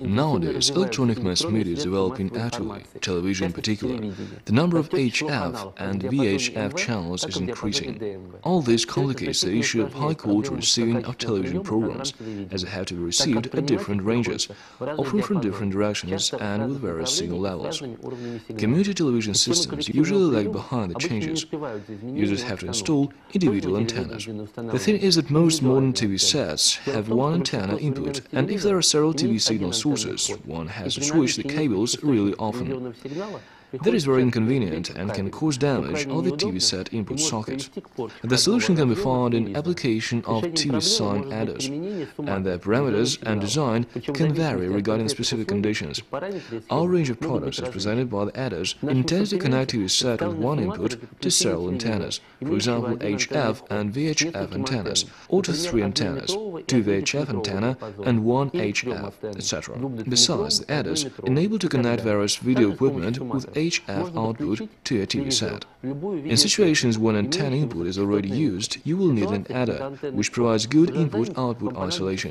Nowadays, electronic mass media is developing actively, television in particular. The number of HF and VHF channels is increasing. All this complicates the issue of high-quality receiving of television programs, as they have to be received at different ranges, often from different directions and with various signal levels. Community television systems usually lag behind the changes. Users have to install individual antennas. The thing is that most modern TV sets have one antenna input, and if there are several TV signal sources, one has to switch the cables really often. That is very inconvenient and can cause damage of the TV set input socket. The solution can be found in application of TV sign adders, and their parameters and design can vary regarding specific conditions. Our range of products is presented by the adders intended to connect TV set with one input to several antennas, for example HF and VHF antennas, or to three antennas, two VHF antenna and one HF, etc. Besides, the adders enable to connect various video equipment with HF output to a TV set. In situations when antenna input is already used, you will need an adder, which provides good input-output isolation.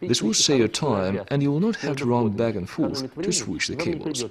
This will save your time and you will not have to run back and forth to switch the cables.